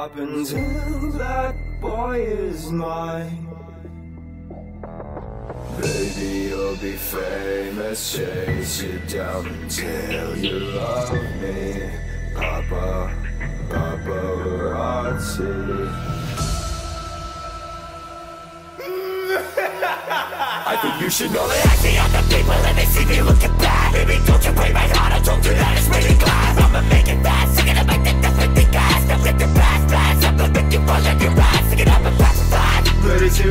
stop until that boy is mine. Baby, you'll be famous, chase you down until you love me. Papa, paparazzi. I think you should know that I see other people and they see me looking bad Baby, don't you break my heart, I told you that it's really glass I'ma make it fast, gonna make the thing gas Now flip your past, past, I'm you on your Sing it up and pass it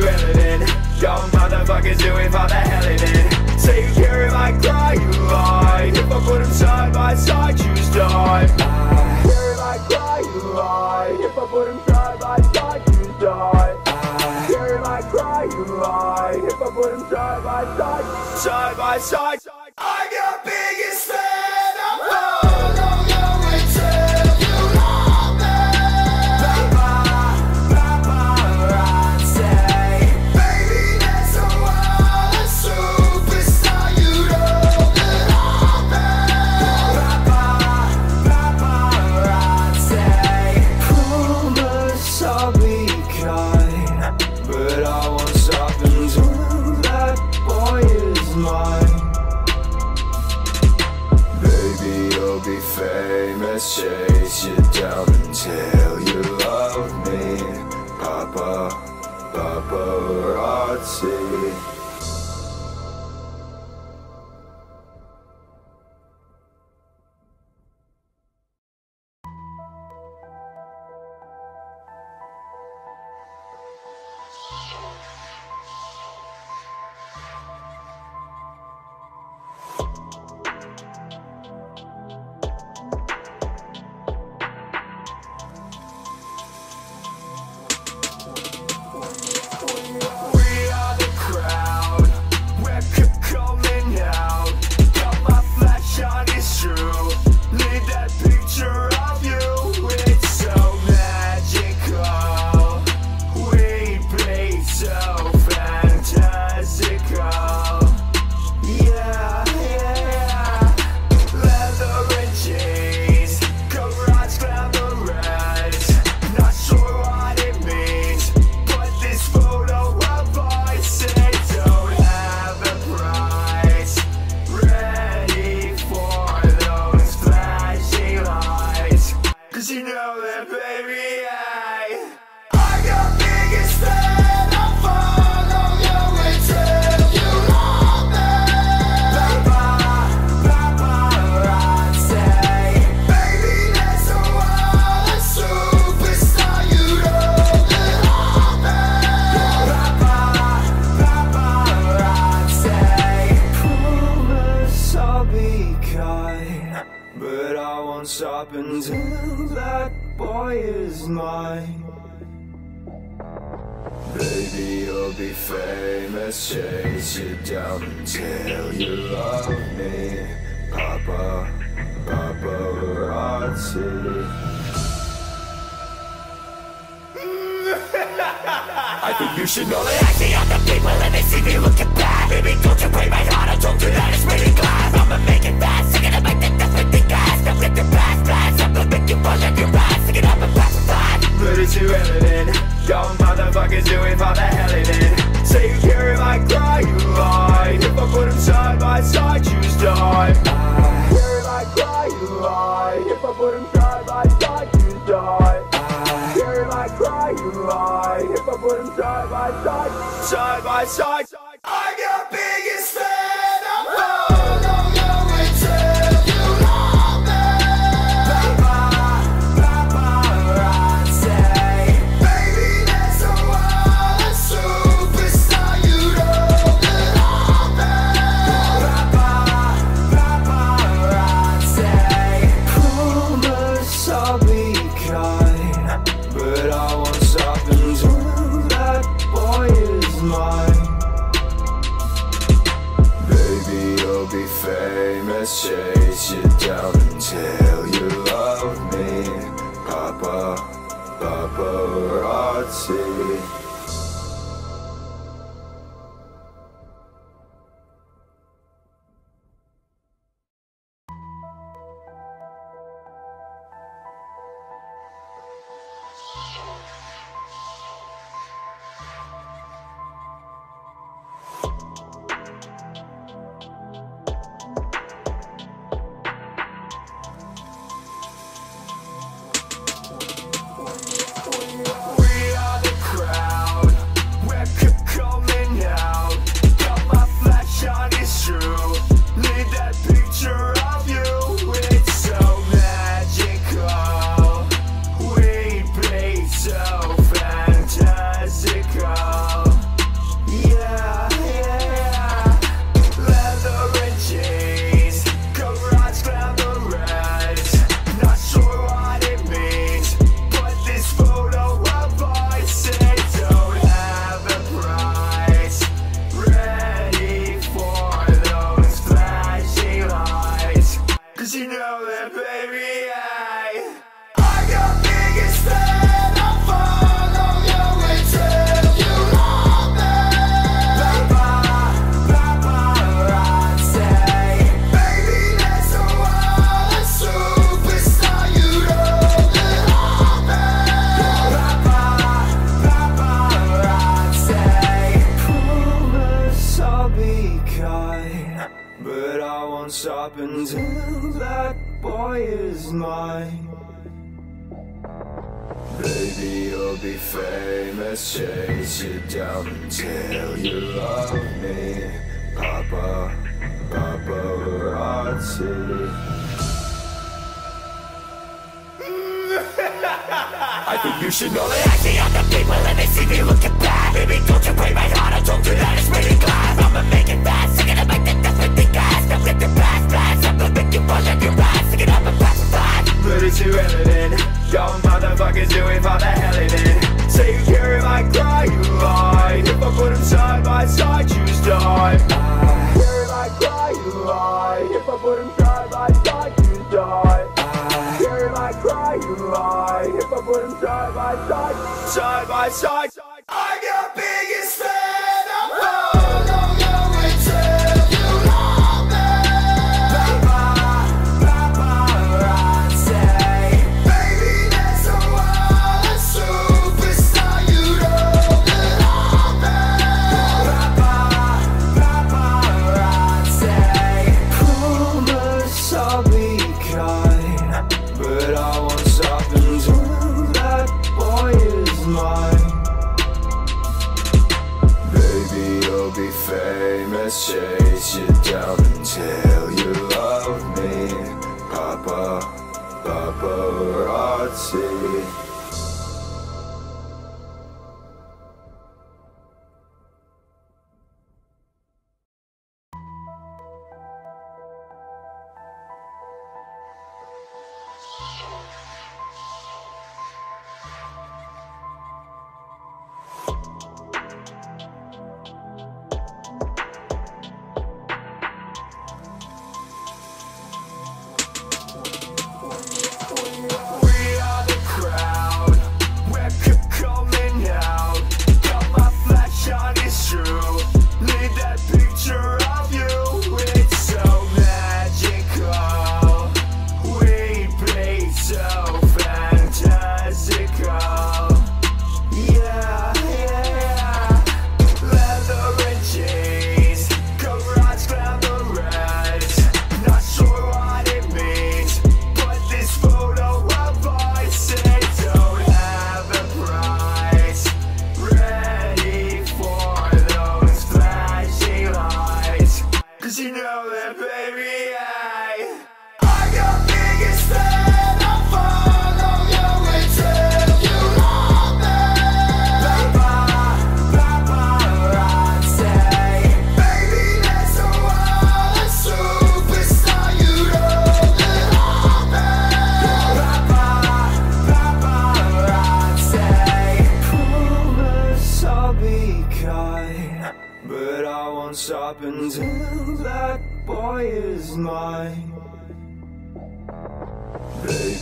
Young motherfuckers for the hell Say you if I cry, you lie If I side by side, choose die cry, you lie If I put side by side, choose die cry, you lie If I side by side, side by side paparazzi. You won't stop until that boy is mine. Baby, you'll be famous, chase you down until you love me. Papa, paparazzi. I think you should know that I see other people and they see me looking bad Baby, don't you break my heart, I told you that it's really glass I'ma make it fast, I'm gonna make the different flip your past, past, I'm gonna make you fall on your ass Sing it up and pass it back Put it to evident Young motherfuckers doing for the hell in it Say you care if I cry, you lie If I put side by side, choose die care if I cry, you lie If I side by side, choose die care if I cry, you lie If I side by side, side by side paparazzi. That boy is mine. Baby, you'll be famous, chase you down until you love me. Papa, paparazzi. I think you should know that I see other people and they see me looking bad Baby, don't you break my heart, I told put them side by side, side by side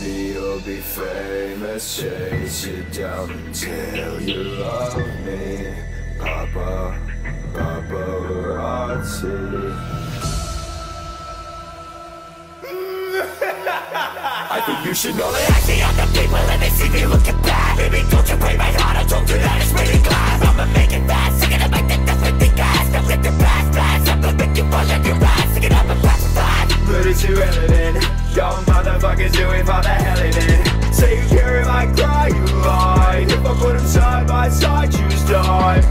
you'll be famous, chase you down until you love me. Papa, paparazzi. I think you should know that I see other people and they see me looking bad Baby, don't you break my heart, I you that it's really glad I'ma make it fast, I'm gonna make the different thing fast I'm flipping past I'm gonna make you for the hell in it. Say you if I cry, you lie. If I put them side by side, die.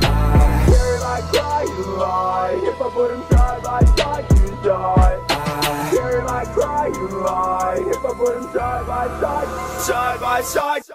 You lie. If I put them side by side, choose die. I I cry, you lie. If I put them side by side, side by side.